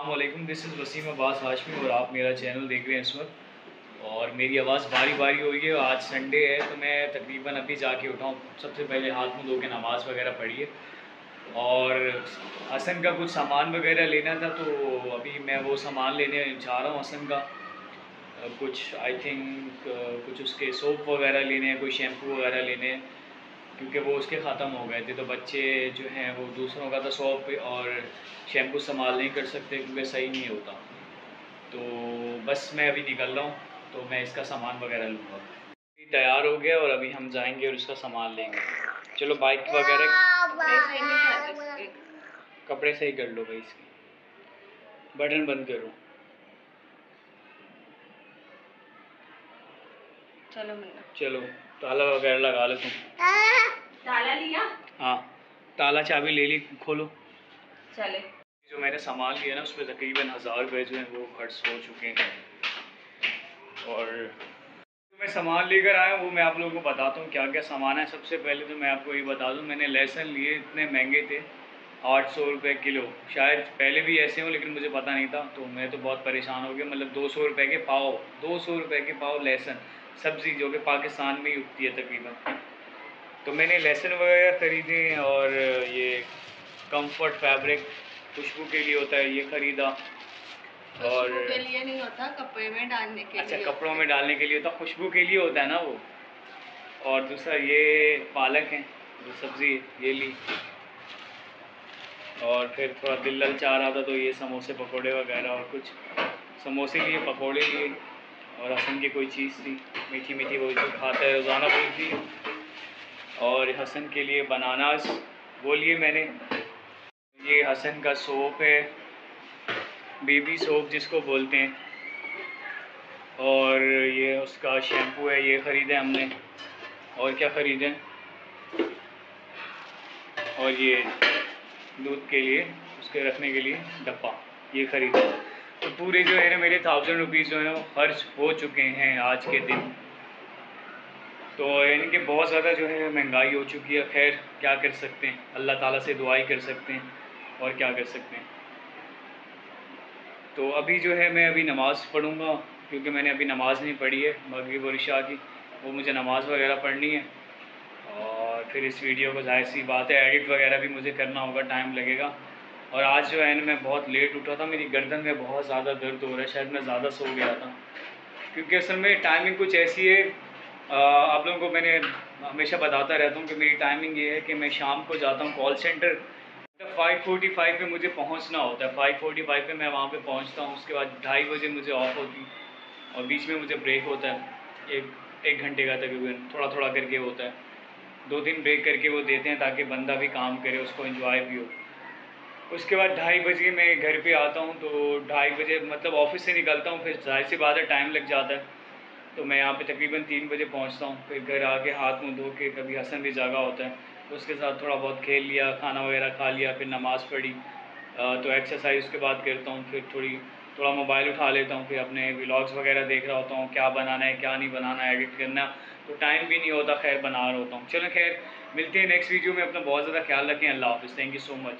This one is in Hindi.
Allam this is Wasim Abbas Hashmi और आप मेरा चैनल देख रहे हैं इस वक्त। और मेरी आवाज़ बारी बारी हो रही है। आज संडे है तो मैं तकरीबन अभी जाके उठाऊँ। सबसे पहले हाथ मुँह धो के नमाज़ वगैरह पढ़ी है और हसन का कुछ सामान वगैरह लेना था तो अभी मैं वो सामान लेने जा रहा हूँ हसन का। कुछ आई थिंक कुछ उसके सोप वगैरह लेने हैं, कोई शैम्पू वगैरह लेने हैं। क्योंकि वो उसके ख़त्म हो गए थे तो बच्चे जो हैं वो दूसरों का तो सॉप और शैम्पू इस्तेमाल नहीं कर सकते क्योंकि सही नहीं होता। तो बस मैं अभी निकल रहा हूँ तो मैं इसका सामान वगैरह लूँगा। तैयार हो गया और अभी हम जाएँगे और उसका सामान लेंगे। चलो बाइक वगैरह कपड़े सही कर लो भाई इसके। बटन बंद करो। चलो चलो ताला वगैरह लगा लो तुम। ताला लिया? हाँ ताला चाबी ले ली खोलो। चले। जो मैंने सामान लिया ना उसमें तकरीबन हज़ार रुपये जो है वो खर्च हो चुके हैं। और मैं सामान लेकर आया वो मैं आप लोगों को बताता हूँ क्या क्या सामान है। सबसे पहले तो मैं आपको ये बता दूँ मैंने लहसुन लिए इतने महँगे थे आठ सौ रुपये किलो। शायद पहले भी ऐसे हों लेकिन मुझे पता नहीं था तो मैं तो बहुत परेशान हो गया। मतलब दो सौ रुपये के पाव दो सौ रुपये के पाव लहसुन सब्ज़ी जो कि पाकिस्तान में ही उगती है तकरीबन। तो मैंने लहसुन वगैरह ख़रीदे और ये कंफर्ट फैब्रिक खुशबू के लिए होता है ये ख़रीदा। और के लिए नहीं होता कपड़े में डालने के अच्छा लिए कपड़ों में डालने के लिए होता खुशबू के लिए होता है ना वो? और दूसरा ये पालक है जो सब्ज़ी ये ली। और फिर थोड़ा दिल लल चाह रहा था तो ये समोसे पकोड़े वगैरह और कुछ समोसे लिए पकोड़े लिए। और हसन की कोई चीज़ थी मीठी मीठी वो जो खाता है रोज़ाना बोलती है और हसन के लिए बनानास वो लिए मैंने। ये हसन का सोप है, बेबी सोप जिसको बोलते हैं। और ये उसका शैम्पू है, ये ख़रीदे हमने। और क्या ख़रीदे? और ये दूध के लिए, उसके रखने के लिए डब्बा, ये ख़रीदा। तो पूरे जो है मेरे थाउज़ेंड रुपीज़ जो है खर्च हो चुके हैं आज के दिन। तो यानी कि बहुत ज़्यादा जो है महँगाई हो चुकी है। खैर, क्या कर सकते हैं? अल्लाह ताला से दुआई कर सकते हैं। और क्या कर सकते हैं? तो अभी जो है मैं अभी नमाज़ पढ़ूँगा, क्योंकि मैंने अभी नमाज़ नहीं पढ़ी है, मगरब और इशा की। वो मुझे नमाज़ वगैरह पढ़नी है। और फिर इस वीडियो को ज़ाहिर सी बात है, एडिट वगैरह भी मुझे करना होगा, टाइम लगेगा। और आज जो है मैं बहुत लेट उठा था। मेरी गर्दन में बहुत ज़्यादा दर्द हो रहा है, शायद मैं ज़्यादा सो गया था। क्योंकि असल में टाइमिंग कुछ ऐसी है आप लोगों को मैंने हमेशा बताता रहता हूँ कि मेरी टाइमिंग ये है कि मैं शाम को जाता हूँ call centre five forty five पर मुझे पहुँचना होता है। फाइव फोर्टी फाइव पर मैं वहाँ पर पहुँचता हूँ, उसके बाद ढाई बजे मुझे ऑफ़ होती और बीच में मुझे ब्रेक होता है। एक एक घंटे का तकरीबन थोड़ा थोड़ा करके होता है। दो दिन ब्रेक करके वो देते हैं ताकि बंदा भी काम करे, उसको इन्जॉय भी हो। उसके बाद ढाई बजे मैं घर पे आता हूँ तो ढाई बजे मतलब ऑफ़िस से निकलता हूँ, फिर ज़ाहिर सी बात है टाइम लग जाता है। तो मैं यहाँ पे तकरीबन तीन बजे पहुँचता हूँ, फिर घर आके हाथ मुँह धो के कभी हसन भी जागा होता है तो उसके साथ थोड़ा बहुत खेल लिया, खाना वगैरह खा लिया, फिर नमाज़ पढ़ी तो एक्सरसाइज उसके बाद करता हूँ, फिर थोड़ी, थोड़ा मोबाइल उठा लेता हूँ, फिर अपने व्लॉग्स वगैरह देख रहा होता हूँ, क्या बनाना है, क्या नहीं बनाना है एडिट करना तो टाइम भी नहीं होता, खैर बना रहा होता हूँ। चलो खैर, मिलते हैं नेक्स्ट वीडियो में, अपना बहुत ज़्यादा ख्याल रखें, अल्लाह हाफ़ थैंक यू सो मच